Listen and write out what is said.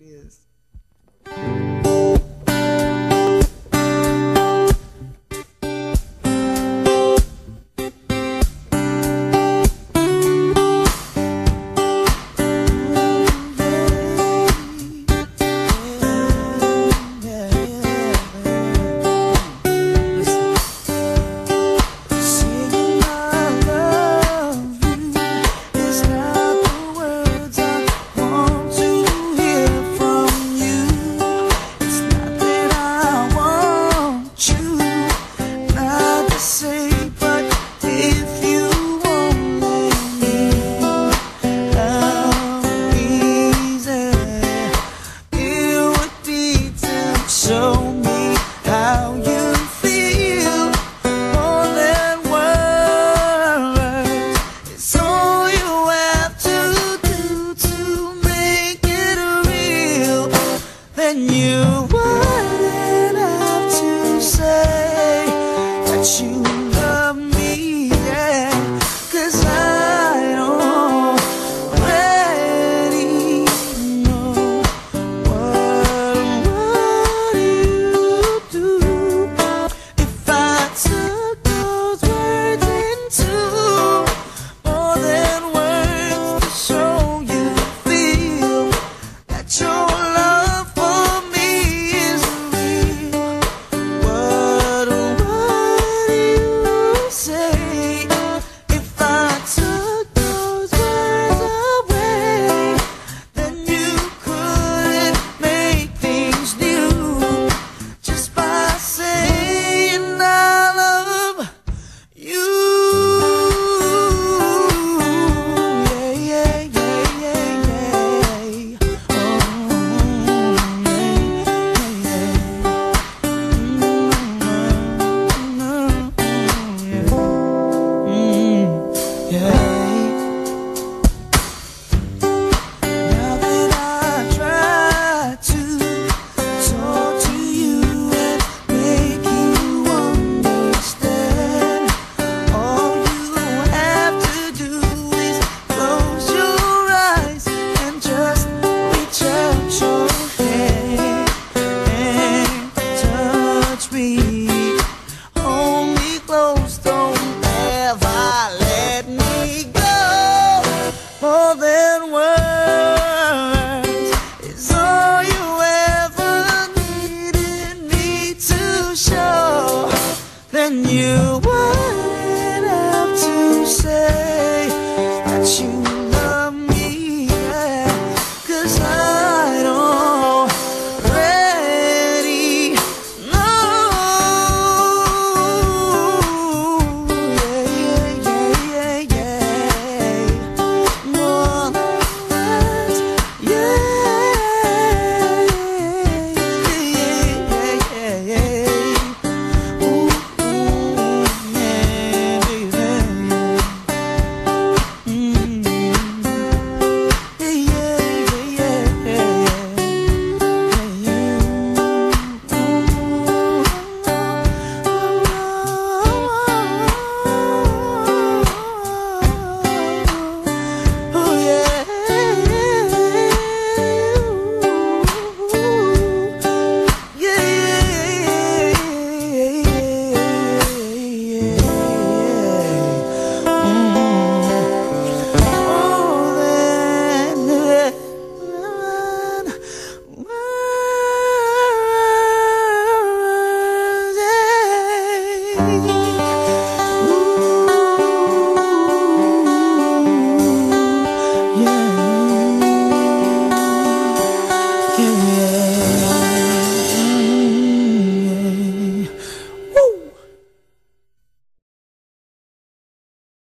it is. Oh.